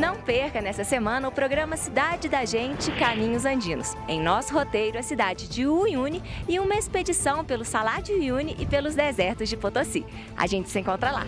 Não perca nessa semana o programa Cidade da Gente Caminhos Andinos. Em nosso roteiro, a cidade de Uyuni e uma expedição pelo Salar de Uyuni e pelos desertos de Potosí. A gente se encontra lá.